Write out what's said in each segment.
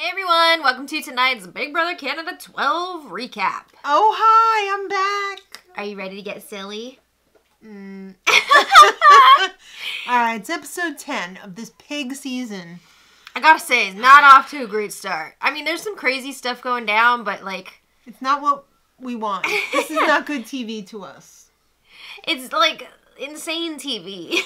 Hey everyone, welcome to tonight's Big Brother Canada 12 recap. Oh, hi, I'm back. Are you ready to get silly? Mm. All right, it's episode 10 of this pig season. I gotta say, it's not off to a great start. I mean, there's some crazy stuff going down, but like, It's not what we want. This is not good TV to us. it's like insane TV.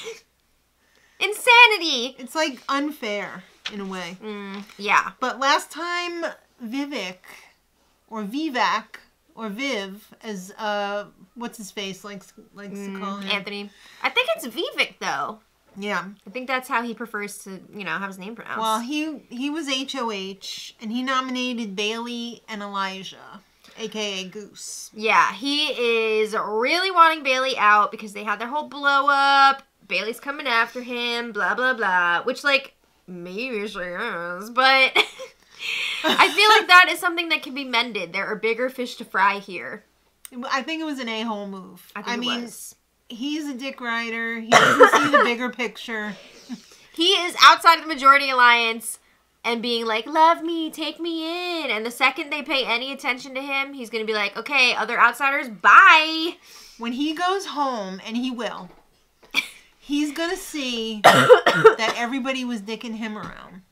Insanity! It's like unfair in a way. Mm, yeah. But last time, Vivek, or Vivek, or Viv, as uh, what's his face likes likes to call him. Mm, Anthony. I think it's Vivek though. Yeah. I think that's how he prefers to, you know, have his name pronounced. Well, he he was HOH, and he nominated Bailey and Elijah, aka Goose. Yeah, he is really wanting Bailey out because they had their whole blow up. Bailey's coming after him, blah blah blah. Which like maybe she is, but I feel like that is something that can be mended. There are bigger fish to fry here. I think it was an a hole move. I think it mean, was. he's a dick rider. He doesn't see the bigger picture. He is outside of the majority alliance and being like, "Love me, take me in." And the second they pay any attention to him, he's going to be like, "Okay, other outsiders, bye." When he goes home, and he will, he's gonna see that everybody was dicking him around.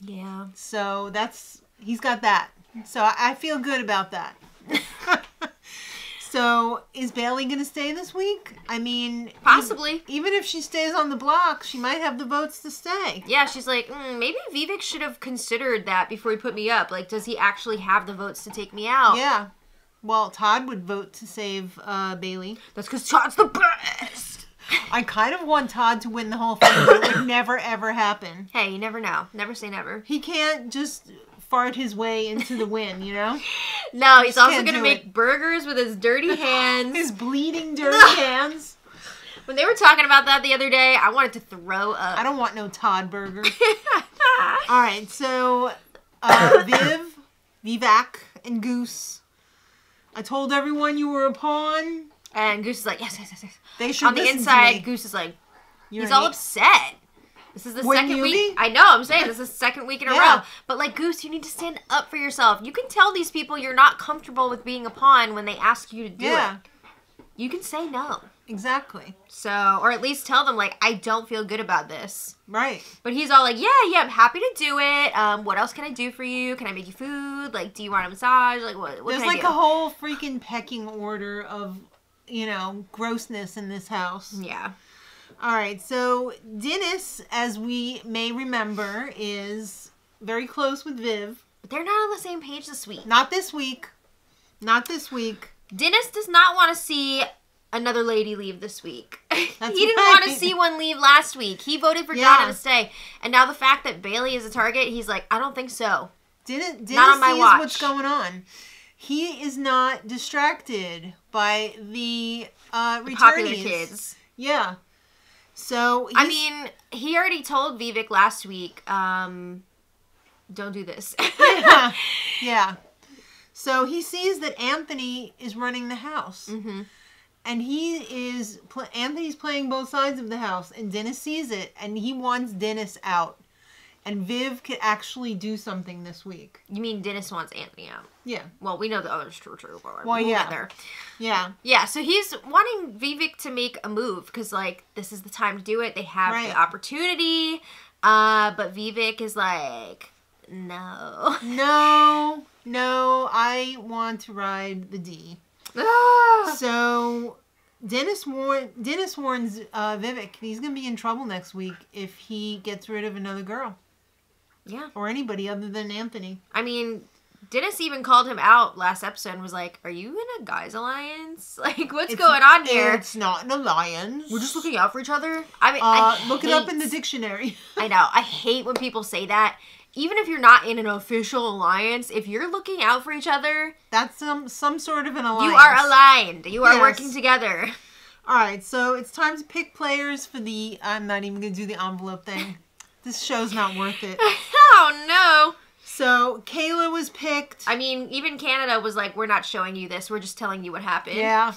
Yeah. So that's he's got that. So I feel good about that. so is Bailey gonna stay this week? I mean, Possibly. Even if she stays on the block, she might have the votes to stay. Yeah, she's like, mm, maybe Vivek should have considered that before he put me up. Like, does he actually have the votes to take me out? Yeah. Well, Todd would vote to save uh, Bailey. That's because Todd's the best. I kind of want Todd to win the whole thing, but it would never ever happen. Hey, you never know. Never say never. He can't just fart his way into the win, you know? No, he's also gonna make it. burgers with his dirty hands. His bleeding, dirty hands. when they were talking about that the other day, I wanted to throw up. I don't want no Todd burger. All right, so uh, Viv, Vivek, and Goose. I told everyone you were a pawn. And Goose is like, yes, yes, yes, yes. They should On the inside. Goose is like, You're he's all e- upset. This is the Wouldn't second week. be? I know. I'm saying this is the second week in a Yeah. row. But like Goose, you need to stand up for yourself. You can tell these people you're not comfortable with being a pawn when they ask you to do Yeah, it. You can say no. exactly. So, or at least tell them like I don't feel good about this. Right. But he's all like, yeah, yeah, I'm happy to do it. Um, what else can I do for you? Can I make you food? Like, do you want a massage? Like, what? what There's can I like a whole freaking pecking order of, you know, grossness in this house. yeah. All right, so Dennis, as we may remember, is very close with Viv. But they're not on the same page this week. Not this week. Not this week. Dennis does not want to see another lady leave this week. That's he didn't want to see one leave last week. He voted for Yeah. Donna to stay. And now the fact that Bailey is a target, he's like, I don't think so. Dennis, Dennis Not on my sees watch. what's going on. He is not distracted by the uh, returnees. Popular kids. Yeah. So I mean, he already told Vivek last week, um, don't do this. yeah, yeah. So he sees that Anthony is running the house, hmm and he is Anthony's playing both sides of the house, and Dennis sees it, and he wants Dennis out. And Viv could actually do something this week. You mean Dennis wants Anthony out? Yeah, Well, we know the other's true, true. We'll yeah. there. yeah, Yeah, so he's wanting Vivek to make a move because, like, this is the time to do it. They have Right. the opportunity. Uh, but Vivek is like, no. no, no. I want to ride the D. Ah. So Dennis warn Dennis warns uh, Vivek he's gonna be in trouble next week if he gets rid of another girl yeah. or anybody other than Anthony. I mean, Dennis even called him out last episode and was like, Are you in a guys alliance? Like, what's It's- going on here? It's not an alliance. We're just looking out for each other. I mean, Uh, I look it up in the dictionary. I know. I hate when people say that. Even if you're not in an official alliance, if you're looking out for each other, That's some some sort of an alliance. you are aligned. You are Yes. working together. All right, so it's time to pick players for the. I'm not even gonna do the envelope thing. This show's not worth it. Oh no. So Kayla was picked. I mean, even Canada was like, we're not showing you this. We're just telling you what happened. yeah.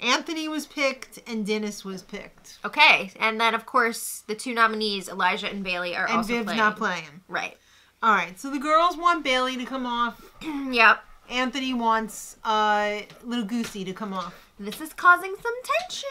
Anthony was picked and Dennis was picked. Okay. And then, of course, the two nominees, Elijah and Bailey, are And also Viv's playing. not playing. Right. All right, so the girls want Bailey to come off. yep. Anthony wants uh, little Goosey to come off. This is causing some tension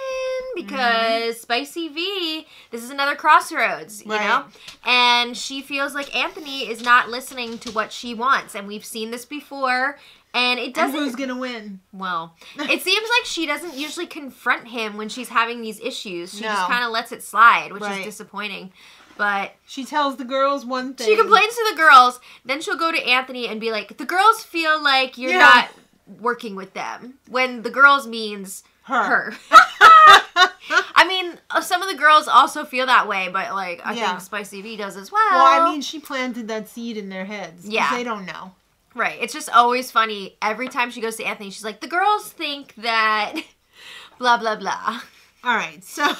mm-hmm. because Spicy V, this is another crossroads, you Right. know? And she feels like Anthony is not listening to what she wants. And we've seen this before. And it doesn't. who's gonna win? Well, it seems like she doesn't usually confront him when she's having these issues. She just kind of lets it slide, which Right. is disappointing. But She tells the girls one thing. she complains to the girls, then she'll go to Anthony and be like, "The girls feel like you're Yeah. not working with them." When the girls means Her. her. I mean, uh, some of the girls also feel that way, but like I Yeah. think Spicy V does as well. Well, I mean, she planted that seed in their heads. Yeah. They don't know. right? It's just always funny. Every time she goes to Anthony, she's like, "The girls think that." Blah blah blah. All right, so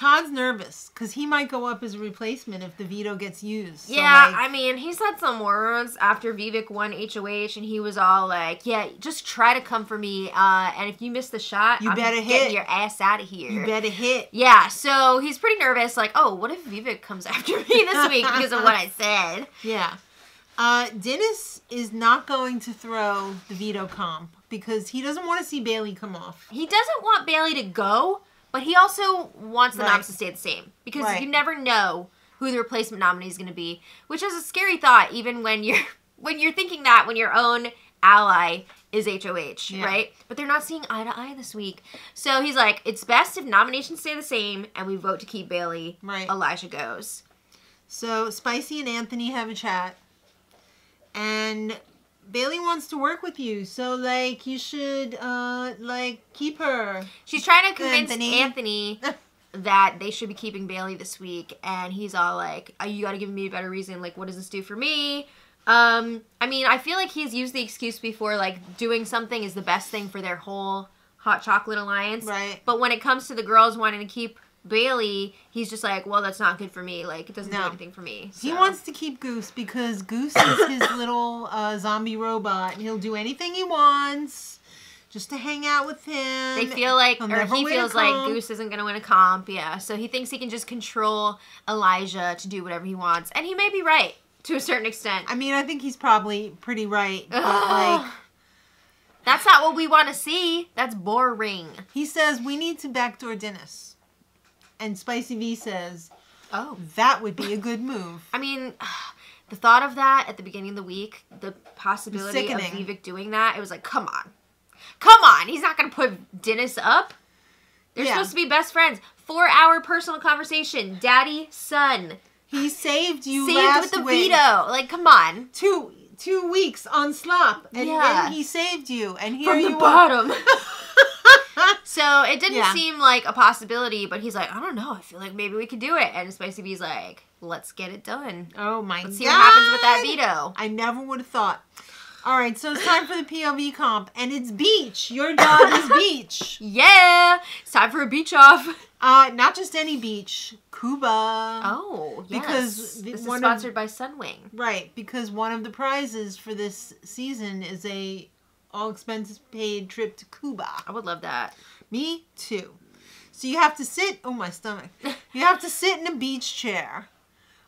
Todd's nervous because he might go up as a replacement if the veto gets used. So, Yeah, like, I mean, he said some words after Vivek won HOH, and he was all like, "Yeah, just try to come for me, uh, and if you miss the shot, You I'm better hit. your ass out of here." you better hit. Yeah, so he's pretty nervous. Like, oh, what if Vivek comes after me this week because of what I said? Yeah. Uh, Dennis is not going to throw the veto comp because he doesn't want to see Bailey come off. He doesn't want Bailey to go, but he also wants the Right. noms to stay the same because Right. you never know who the replacement nominee is going to be, which is a scary thought, even when you're when you're thinking that when your own ally is HOH, Yeah. right? But they're not seeing eye to eye this week, so he's like, it's best if nominations stay the same and we vote to keep Bailey. Right. Elijah goes. So Spicy and Anthony have a chat, and Bailey wants to work with you. So like you should uh like keep her. She's trying to convince Anthony. Anthony, that they should be keeping Bailey this week, and he's all like, "Oh, "You got to give me a better reason. Like, what does this do for me?" Um, I mean, I feel like he's used the excuse before, like doing something is the best thing for their whole hot chocolate alliance. Right. But when it comes to the girls wanting to keep Bailey, he's just like, "Well, that's not good for me. Like, it doesn't do anything for me." He wants to keep Goose because Goose is his little uh, zombie robot, and he'll do anything he wants just to hang out with him. They feel like, He'll or he feels like. Goose isn't going to win a comp. Yeah, so he thinks he can just control Elijah to do whatever he wants, and he may be right to a certain extent. I mean, I think he's probably pretty right, but like That's not what we want to see. That's boring. he says, we need to backdoor Dennis, and Spicy V says Oh, that would be a good move. I mean, the thought of that at the beginning of the week, the possibility of. Vivek doing that, it was like, come on, come on. He's not going to put Dennis up. They're Yeah. supposed to be best friends. Four hour personal conversation, daddy son, He saved you saved with the week. veto. Like, come on. Two two weeks on slop, and Yeah. then he saved you, and here From you the are. bottom. so it didn't Yeah. seem like a possibility, but he's like, I don't know. I feel like maybe we could do it. And Spicy V's like, let's get it done. Oh my Let's see what happens with that veto. I never would have thought. All right, so it's time for the POV comp, and it's beach. Your job is beach. Yeah, it's time for a beach off. Uh, not just any beach, Cuba. Oh, yes. Because this is one of- sponsored by Sunwing. Right, because one of the prizes for this season is a all expenses paid trip to Cuba. I would love that. Me too. So you have to sit. Oh my stomach. You have to sit in a beach chair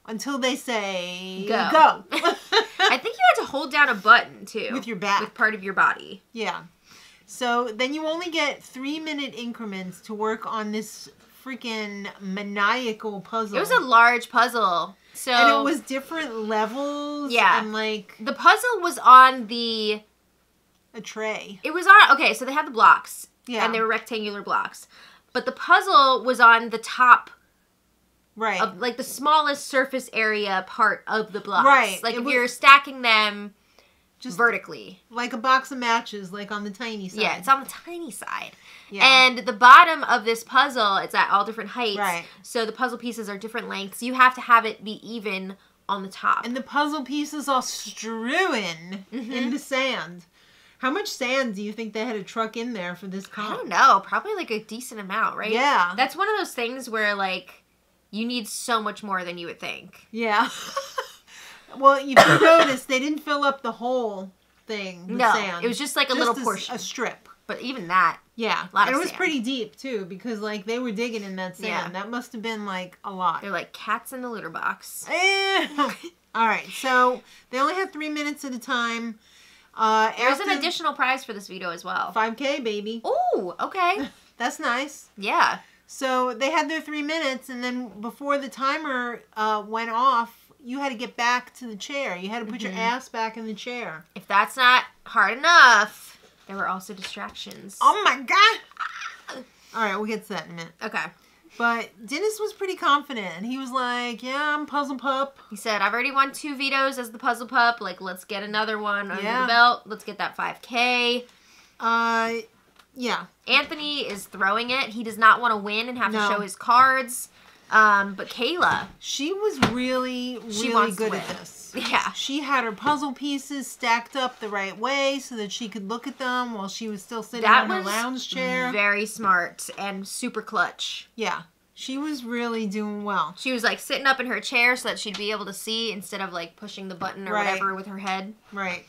until they say Go. go. I think you had to hold down a button too With your back. with part of your body. Yeah. So then you only get three minute increments to work on this freaking maniacal puzzle. It was a large puzzle, so and it was different levels. Yeah. And like the puzzle was on the. A tray. It was on. Okay, so they had the blocks, Yeah. and they were rectangular blocks, but the puzzle was on the top Right. of like the smallest surface area part of the blocks. Right. Like It if was- you're stacking them Just vertically. like a box of matches, like on the tiny side. Yeah, it's on the tiny side. Yeah. And the bottom of this puzzle, it's at all different heights. Right. So the puzzle pieces are different lengths. You have to have it be even on the top. and the puzzle pieces are strewn Mm-hmm. in the sand. How much sand do you think they had to truck in there for this I comp? don't know, probably like a decent amount, right? Yeah. That's one of those things where like you need so much more than you would think. Yeah. well, if you notice, they didn't fill up the whole thing with no, sand. it was just like a Just little s- portion. a strip. but even that, Yeah, Lot and it was sand. pretty deep too because like they were digging in that sand. Yeah. That must have been like a lot. they're like cats in the litter box. Eh. All right, so they only had three minutes at a time. Uh, There's an additional prize for this veto as well. 5K, baby. Oh, okay. That's nice. Yeah. So they had their three minutes, and then before the timer uh, went off, you had to get back to the chair. You had to put Mm-hmm. your ass back in the chair. If that's not hard enough, there were also distractions. Oh my god! All right, we'll get to that in a minute. Okay. But Dennis was pretty confident. And he was like, "Yeah, I'm Puzzle Pup." He said, I've already won two vetoes as the puzzle pup. Like, let's get another one under Yeah. the belt. Let's get that 5K. Uh, yeah, Anthony is throwing it. He does not want to win and have No. to show his cards. Um, but Kayla, she was really, really good at this. yeah, She had her puzzle pieces stacked up the right way so that she could look at them while she was still sitting that in her lounge chair. very smart and super clutch. yeah, she was really doing well. She was like sitting up in her chair so that she'd be able to see instead of like pushing the button or Right. whatever with her head. Right.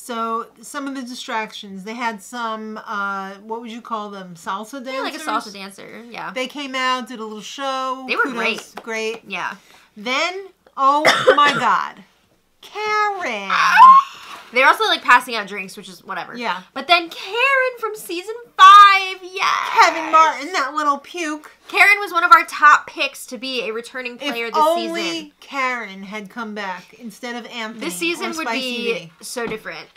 So some of the distractions, they had some, uh, what would you call them? Salsa dancers. Yeah, like a salsa dancer. Yeah. They came out, did a little show. They were Kudos, Great. Yeah. Then, oh my God, Karen. They're also like passing out drinks, which is whatever. Yeah. But then Karen from season five, yes. Kevin Martin, that little puke. Karen was one of our top picks to be a returning player if this only season. Karen had come back instead of Anthony. This season would be V. so different.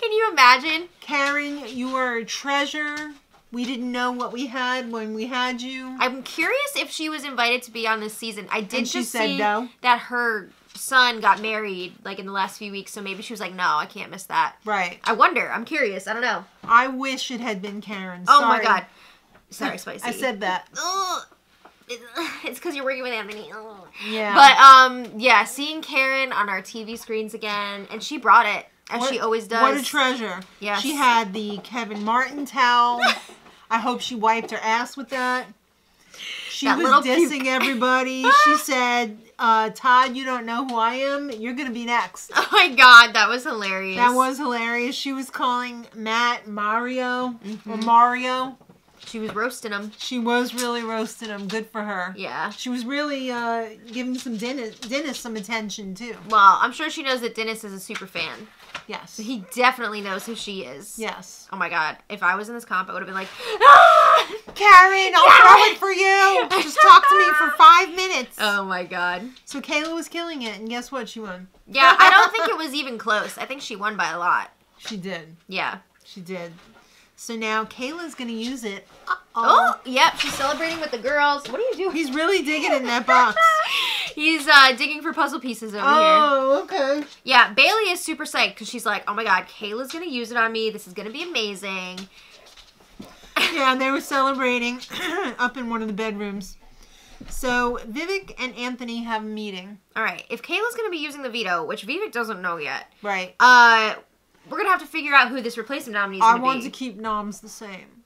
Can you imagine? Karen, you are a treasure. We didn't know what we had when we had you. I'm curious if she was invited to be on this season. I did And she just said see no? that her son got married like in the last few weeks, so maybe she was like, "No, I can't miss that." Right. I wonder. I'm curious. I don't know. I wish it had been Karen. Oh my god. Sorry, spicy. I said that. It's because you're working with Anthony. Yeah. But um, yeah, seeing Karen on our TV screens again, and she brought it as What- she always does. What a treasure. Yeah. She had the Kevin Martin towel. I hope she wiped her ass with that. She That was little puke. dissing everybody. she said, uh, Todd, you don't know who I am. You're going to be next. Oh my god, that was hilarious. That was hilarious. She was calling Matt Mario Mm-hmm. or Mario. She was roasting him. She was really roasting him. Good for her. Yeah. She was really uh, giving some Dennis, Dennis some attention too. Well, I'm sure she knows that Dennis is a super fan. Yes. He definitely knows who she is. yes. Oh my god. If I was in this comp, I would have been like, ah! Karen, I'll throw it for you. Just talk to me for five minutes. Oh my god. So Kayla was killing it, and guess what? She won. Yeah, I don't think it was even close. I think she won by a lot. She did. Yeah. She did. So now Kayla's gonna use it. Oh, yep. She's celebrating with the girls. What are you doing? He's really digging in that box. He's uh, digging for puzzle pieces over here. Oh, okay. Yeah, Bailey is super psyched because she's like, oh my god, Kayla's gonna use it on me. This is gonna be amazing. Yeah, and they were celebrating up in one of the bedrooms. So Vivek and Anthony have a meeting. All right, if Kayla's gonna be using the veto, which Vivek doesn't know yet, Right. uh, we're gonna have to figure out who this replacement nominee is I want be. to keep noms the same.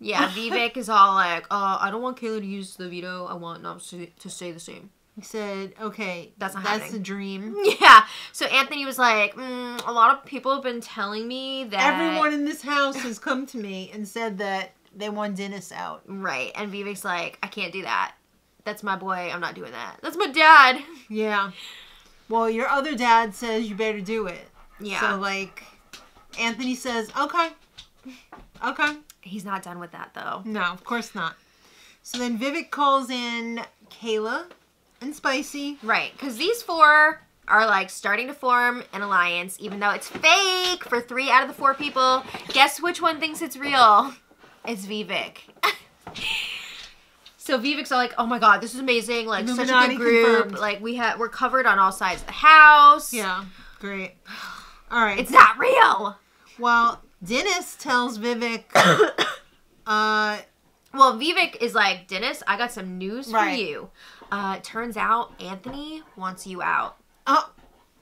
yeah, Vivek is all like, uh, I don't want Kayla to use the veto. I want noms to, to stay the same. He said, "Okay, That's not that's happening. the dream." Yeah. So Anthony was like, mm, a lot of people have been telling me that Everyone in this house has come to me and said that they want Dennis out. Right. And Vivek's like, I can't do that. That's my boy. I'm not doing that. That's my dad. Yeah. Well, your other dad says you better do it. Yeah. So like, Anthony says, "Okay, okay." He's not done with that though. No, of course not. So then Vivek calls in Kayla and Spicy. Right. Because these four are like starting to form an alliance, even though it's fake for three out of the four people. Guess which one thinks it's real? It's Vivek. so Vivek's all like, "Oh my god, this is amazing! Like such a good group. confirmed. Like we have, we're covered on all sides of the house. Yeah, great. All right. It's not real." well, Dennis tells Vivek, uh, Well, Vivek is like, Dennis, I got some news Right. for you. Uh, it turns out Anthony wants you out. oh,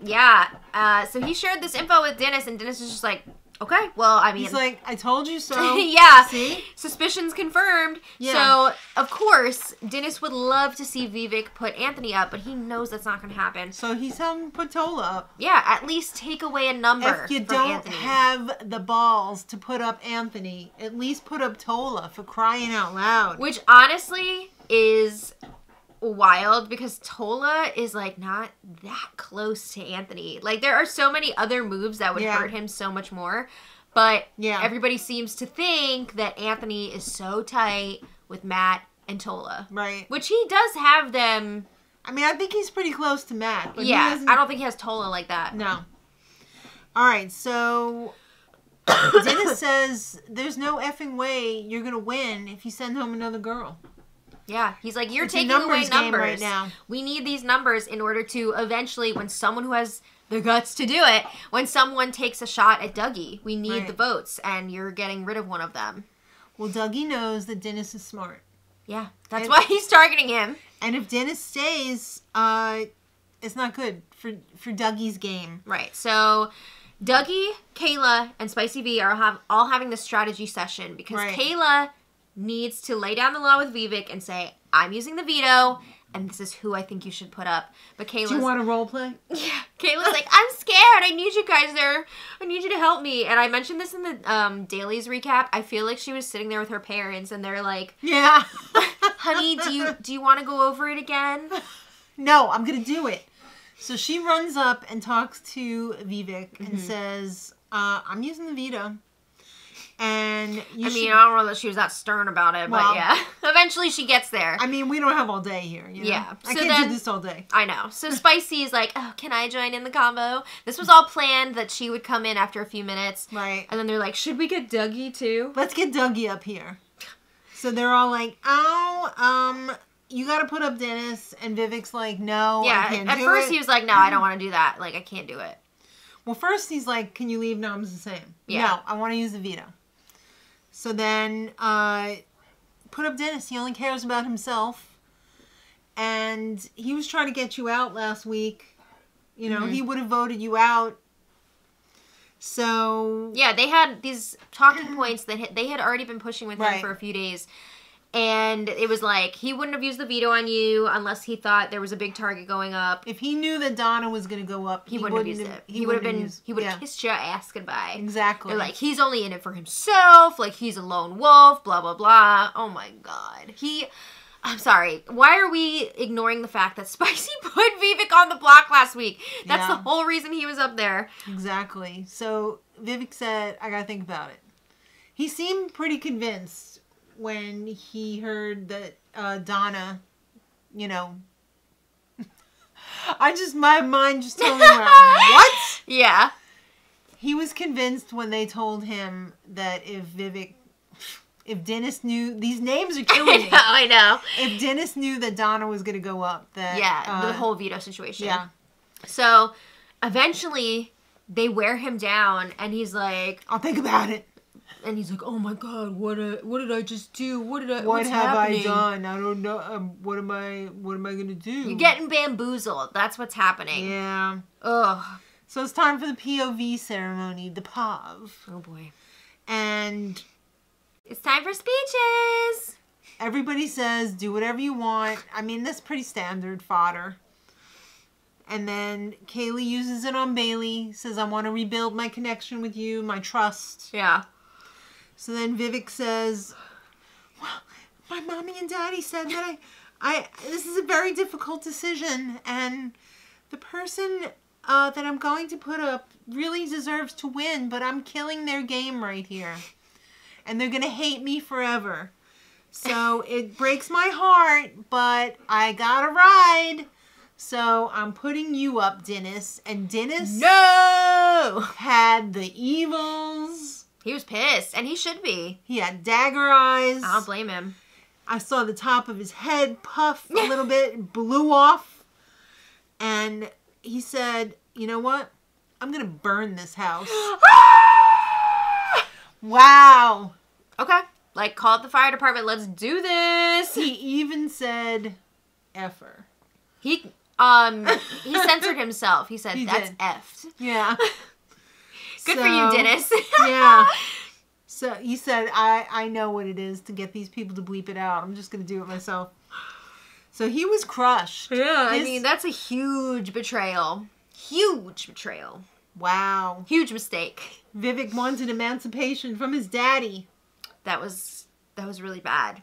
Yeah. Uh, so he shared this info with Dennis, and Dennis is just like, okay, well, I mean, he's like, "I told you so." yeah. See? Suspicions confirmed. Yeah. So, of course, Dennis would love to see Vivek put Anthony up, but he knows that's not going to happen. So he's telling put Tola up. Yeah, at least take away a number If you don't Anthony. have the balls to put up Anthony, at least put up Tola for crying out loud. Which honestly is wild because Tola is like not that close to Anthony. Like there are so many other moves that would Yeah. hurt him so much more. But Yeah. everybody seems to think that Anthony is so tight with Matt and Tola. Right. Which he does have them. I mean, I think he's pretty close to Matt. But yeah. I don't think he has Tola like that. No. All right, so Dennis says there's no effing way you're gonna win if you send home another girl. Yeah, he's like, you're It's taking away numbers game numbers right now. We need these numbers in order to eventually, when someone who has the guts to do it, when someone takes a shot at Dougie, we need Right. the votes, and you're getting rid of one of them. Well, Dougie knows that Dennis is smart, Yeah, that's And- why he's targeting him. and if Dennis stays, uh, it's not good for for Dougie's game. Right. So, Dougie, Kayla, and Spicy V are have all having this strategy session because Right. Kayla needs to lay down the law with Vivek and say, "I'm using the veto." And this is who I think you should put up. But Kayla's Do you want to role play? Yeah, Kayla's like, I'm scared. I need you guys there. I need you to help me. And I mentioned this in the um, dailies recap. I feel like she was sitting there with her parents, and they're like, Yeah. "Honey, do you do you want to go over it again?" No, I'm gonna do it. So she runs up and talks to Vivek Mm-hmm. and says, uh, "I'm using the veto." And you I should- mean, I don't know that she was that stern about it, Well- but yeah. Eventually, she gets there. I mean, we don't have all day here. You know? Yeah, I so can't then- do this all day. I know. So Spicy is like, "Oh, can I join in the combo?" This was all planned that she would come in after a few minutes, Right. and then they're like, "Should we get Dougie too?" Let's get Dougie up here. So they're all like, "Oh, um, you got to put up Dennis," and Vivek's like, "No, I Yeah. At first, it." he was like, "No, I don't want to do that. Like, I can't do it." Well, first he's like, "Can you leave noms the same?" Yeah. No, I want to use the veto. So then, uh, put up Dennis. He only cares about himself, and he was trying to get you out last week. You know, Mhm. he would have voted you out. So Yeah, they had these talking points that they had already been pushing with him Right. for a few days. And it was like he wouldn't have used the veto on you unless he thought there was a big target going up. if he knew that Donna was going to go up, He, wouldn't have used it. He, would have been. used- he would have yeah, kissed your ass goodbye. exactly. They're like he's only in it for himself. Like he's a lone wolf. Blah blah blah. Oh my god. He. I'm sorry. Why are we ignoring the fact that Spicy put Vivek on the block last week? That's Yeah. the whole reason he was up there. Exactly. So Vivek said, I gotta think about it. He seemed pretty convinced when he heard that uh, Donna, you know. I just, my mind just told me, what? Yeah. He was convinced when they told him that if Vivek, if Dennis knew, these names are I killing me. know. I know. If Dennis knew that Donna was gonna go up, that. Yeah. uh, the whole veto situation. Yeah. So eventually they wear him down and he's like I'll think about it. And he's like, Oh my god, what uh, what did I just do? What did I What have happening? I done? I don't know. Um, what am I? What am I gonna do? You're getting bamboozled. That's what's happening. Yeah. Ugh. So it's time for the POV ceremony, the POV, Oh boy. and It's time for speeches. everybody says do whatever you want. I mean, that's pretty standard fodder. And then Kayla uses it on Bailey. Says, "I want to rebuild my connection with you, my trust." Yeah. So then Vivek says, "Well, my mommy and daddy said that I, I this is a very difficult decision, and the person uh, that I'm going to put up really deserves to win, but I'm killing their game right here, and they're gonna hate me forever. So it breaks my heart, but I gotta ride." So I'm putting you up, Dennis. And Dennis No. had the evils. He was pissed, and he should be. He had dagger eyes. I don't blame him. I saw the top of his head puff a little bit, blew off. And he said, You know what? I'm going to burn this house. wow. okay. Like, call the fire department. Let's do this. He even said, Effer. He um he censored himself. He said He that's did. effed. Yeah. Good for you, Dennis. yeah. So he said, I, I know what it is to get these people to bleep it out. I'm just going to do it myself. So he was crushed. Yeah, I mean that's a huge betrayal. Huge betrayal. Wow. Huge mistake. Vivek wanted emancipation from his daddy. That was that was really bad.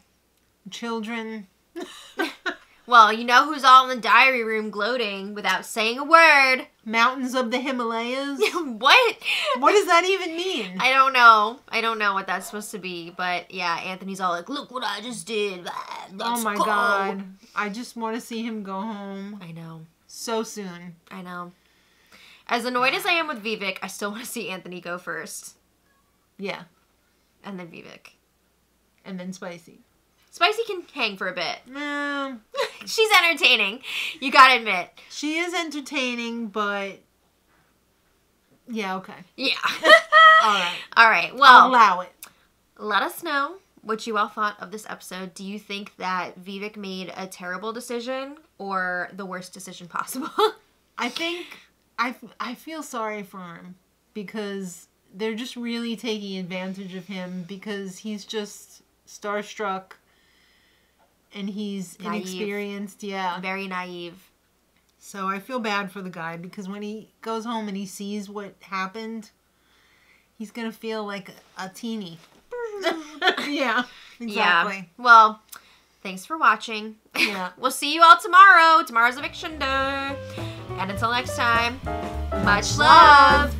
Children. Well, you know who's all in the diary room gloating without saying a word? Mountains of the Himalayas. what? what does that even mean? I don't know. I don't know what that's supposed to be, but yeah, Anthony's all like, "Look what I just did." oh my go." god. I just want to see him go home I know. so soon. I know. As annoyed as I am with Vivek, I still want to see Anthony go first, Yeah. and then Vivek. And then Spicy. Spicy can hang for a bit. Um, She's entertaining. You gotta admit. she is entertaining, but yeah, okay. Yeah. All right. All right. I'll Well, allow it. let us know what you all thought of this episode. Do you think that Vivek made a terrible decision or the worst decision possible? I think I, I feel sorry for him because they're just really taking advantage of him because he's just starstruck and he's Naive. inexperienced. Yeah. Very naive. So I feel bad for the guy because when he goes home and he sees what happened, he's gonna feel like a, teeny. yeah, exactly. Yeah. Well, thanks for watching. Yeah. we'll see you all tomorrow. Tomorrow's eviction day. And until next time, much love.